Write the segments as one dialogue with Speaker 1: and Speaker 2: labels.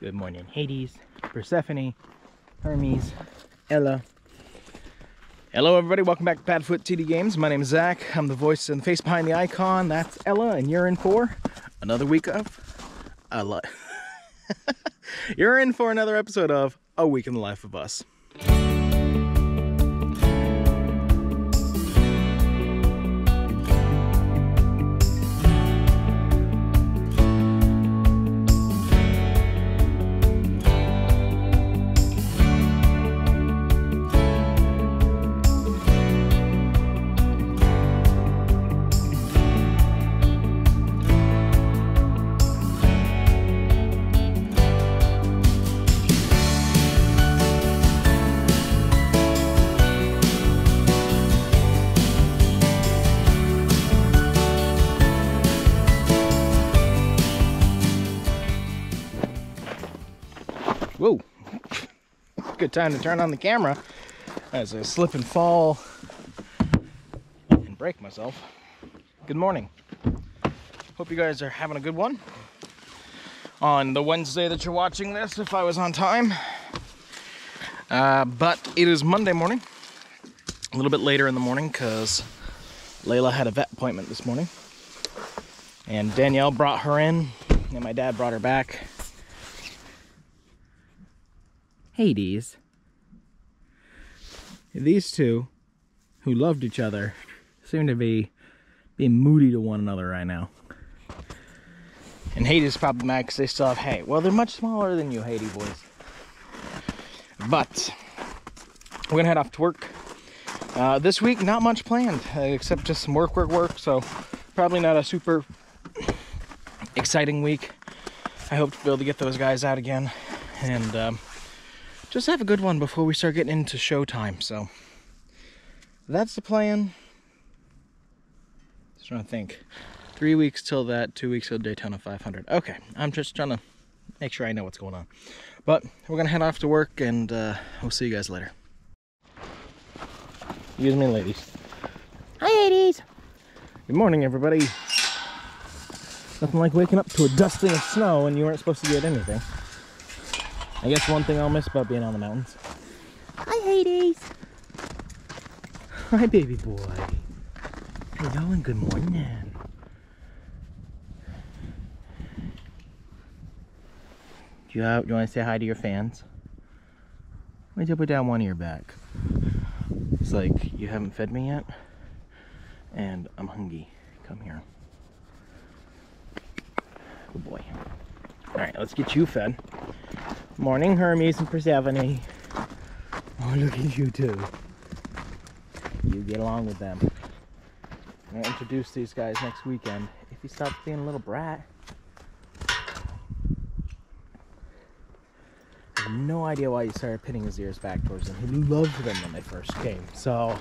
Speaker 1: Good morning, Hades, Persephone, Hermes, Ella. Hello, everybody. Welcome back to Padfoot TD Games. My name is Zach. I'm the voice and the face behind the icon. That's Ella, and you're in for another week of a lot. you're in for another episode of A Week in the Life of Us. Whoa. Good time to turn on the camera as I slip and fall and break myself. Good morning. Hope you guys are having a good one. On the Wednesday that you're watching this, if I was on time. Uh, but it is Monday morning. A little bit later in the morning because Layla had a vet appointment this morning. And Danielle brought her in, and my dad brought her back. Hades. These two, who loved each other, seem to be being moody to one another right now. And Hades is probably mad because they still have hay. Well, they're much smaller than you, Hades boys. But we're gonna head off to work. Uh, this week, not much planned uh, except just some work, work, work. So probably not a super exciting week. I hope to be able to get those guys out again and. Um, just have a good one before we start getting into showtime. So that's the plan. Just trying to think. Three weeks till that, two weeks till Daytona 500. Okay, I'm just trying to make sure I know what's going on. But we're gonna head off to work and uh, we'll see you guys later. Excuse me, ladies. Hi, ladies. Good morning, everybody. Nothing like waking up to a dusting of snow and you weren't supposed to get anything. I guess one thing I'll miss about being on the mountains. Hi, Hades. Hi, baby boy. Hello and good morning. Do you, have, do you want to say hi to your fans? Wait till put down one ear back. It's like, you haven't fed me yet? And I'm hungry. Come here. Good boy. Alright, let's get you fed. Morning, Hermes and Persephone. Oh, look at you two. You get along with them. I'm gonna introduce these guys next weekend. If he stops being a little brat. I have no idea why he started pinning his ears back towards them. He loved them when they first came. So,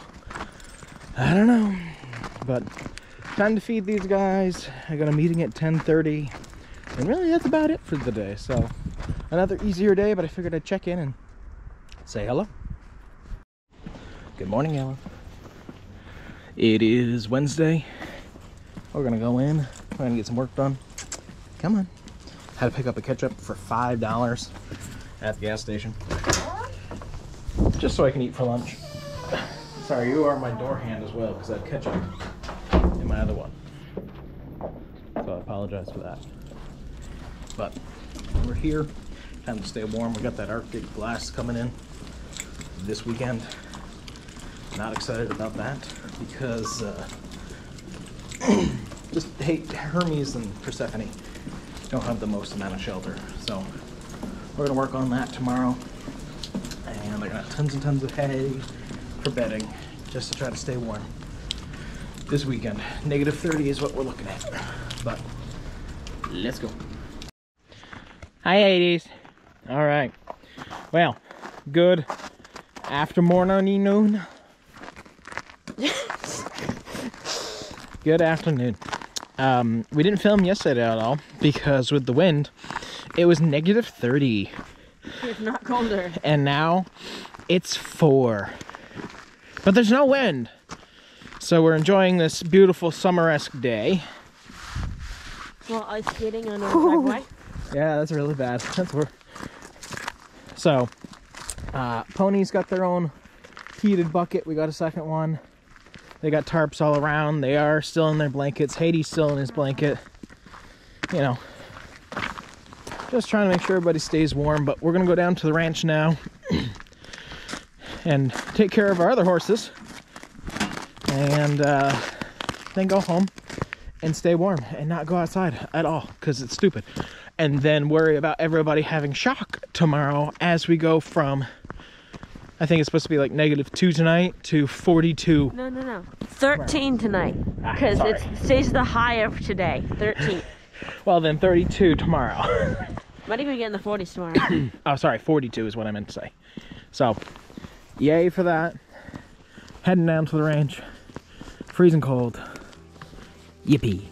Speaker 1: I don't know. But, time to feed these guys. I got a meeting at 10.30. And really, that's about it for the day. So, another easier day, but I figured I'd check in and say hello. Good morning, Ella. It is Wednesday. We're gonna go in. We're gonna get some work done. Come on. Had to pick up a ketchup for five dollars at the gas station, just so I can eat for lunch. Sorry, you are my door hand as well because I have ketchup in my other one. So I apologize for that. But we're here. Time to stay warm. We got that Arctic blast coming in this weekend. Not excited about that because uh, just hate Hermes and Persephone don't have the most amount of shelter. So we're gonna work on that tomorrow. And I got tons and tons of hay for bedding just to try to stay warm. This weekend, negative 30 is what we're looking at. But let's go. Hi, Hades. All right. Well, good after morning noon. good afternoon. Um, we didn't film yesterday at all because with the wind, it was negative 30.
Speaker 2: If not colder.
Speaker 1: And now it's four. But there's no wind. So we're enjoying this beautiful summer-esque day.
Speaker 2: Well, ice skating on our driveway.
Speaker 1: Yeah, that's really bad. That's where. So, uh, ponies got their own heated bucket. We got a second one. They got tarps all around. They are still in their blankets. Hades's still in his blanket. You know, just trying to make sure everybody stays warm. But we're gonna go down to the ranch now and take care of our other horses, and uh, then go home and stay warm and not go outside at all because it's stupid. And then worry about everybody having shock tomorrow as we go from. I think it's supposed to be like negative two tonight to 42
Speaker 2: No, no, no. 13 tonight.
Speaker 1: Ah,
Speaker 2: Because
Speaker 1: sorry.
Speaker 2: it stays the high of today. 13.
Speaker 1: Well, then 32 tomorrow.
Speaker 2: Might even get in the 40s tomorrow.
Speaker 1: oh, sorry, 42 is what I meant to say. So, yay for that. Heading down to the range. Freezing cold. Yippee.